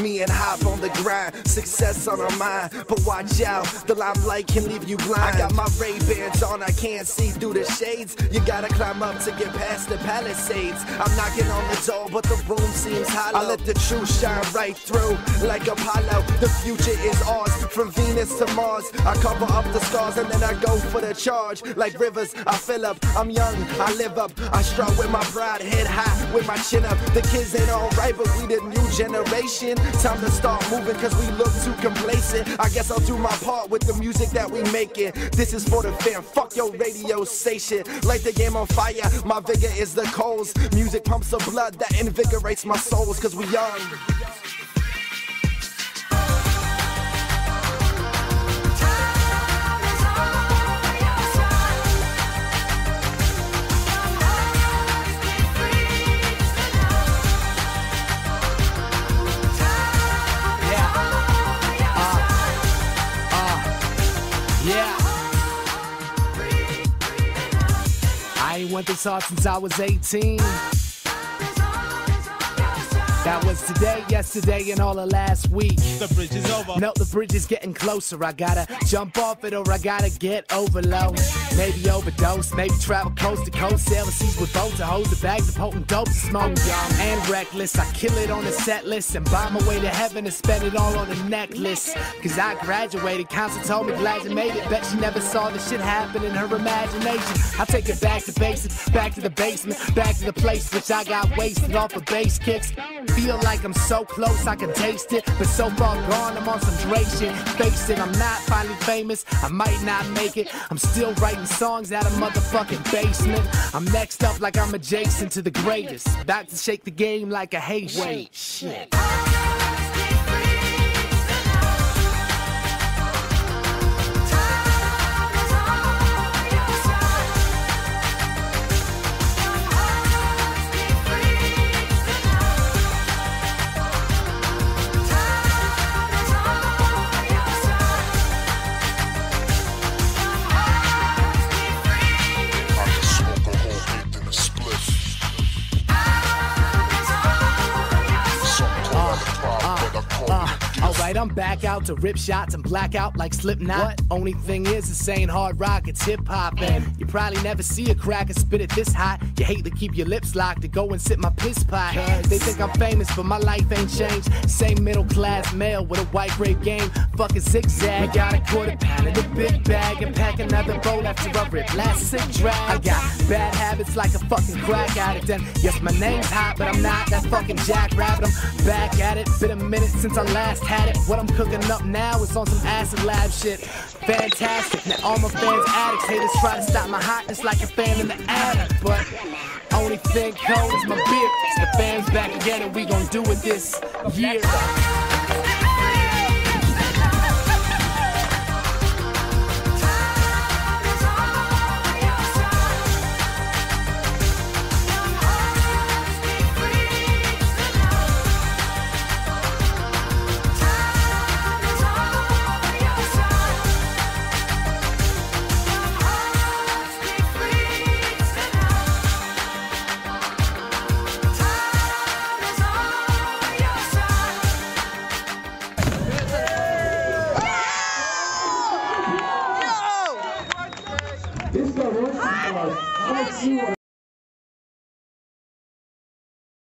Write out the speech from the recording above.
Me and Hop on the grind, success on our mind. But watch out, the limelight can leave you blind. I got my Ray Bans on, I can't see through the shades. You gotta climb up to get past the palisades. I'm knocking on the door, but the room seems hollow. I let the truth shine right through like Apollo. The future is ours, from Venus to Mars. I cover up the scars and then I go for the charge. Like rivers, I fill up. I'm young, I live up. I strut with my pride, head high, with my chin up. The kids ain't alright, but we the new generation. Time to start moving, cause we look too complacent. I guess I'll do my part with the music that we making. This is for the fam, fuck your radio station. Light the game on fire, my vigor is the coals. Music pumps the blood that invigorates my souls, cause we young. I ain't went this hard since I was 18. That was today, yesterday, and all of last week. The bridge is over. No, the bridge is getting closer. I gotta jump off it or I gotta get over low. Maybe overdose, maybe travel coast to coast, sail the seas with boats, to hold the bags of potent dope smoke. And reckless, I kill it on the set list and buy my way to heaven and spend it all on a necklace. Cause I graduated, council told me glad you made it. Bet she never saw the shit happen in her imagination. I take it back to basics, back to the basement, back to the place which I got wasted off of bass kicks. Feel like I'm so close, I can taste it. But so far gone, I'm on some Drake shit. Face it, I'm not finally famous. I might not make it. I'm still writing songs out of motherfucking basement. I'm next up like I'm adjacent to the greatest. Back to shake the game like a Haitian. Wait, shit. Some call it a pride, but I call it a gift. Alright, I'm back out to rip shots and black out like Slipknot. Only thing is, this ain't hard rock, it's hip hop. And you probably never see a cracker spit it this hot. You hate to keep your lips locked to go and sip my piss pot. They think I'm famous, but my life ain't changed. Same middle class male with a white grape game. Fucking zigzag. I Got a quarter pound in the big bag and pack another bowl after I rip last sick drag. I got bad habits like a fucking crack addict. And yes, my name's hot, but I'm not that fucking jackrabbit. I'm back at it. Been a minute since I last had it. What I'm cooking up now is on some acid lab shit. Fantastic. Now all my fans addicts. Haters try to stop my hotness like a fan in the attic. But only thing cold is my beer. The fans back again and we gon' do it this year. This got worse. I'm like,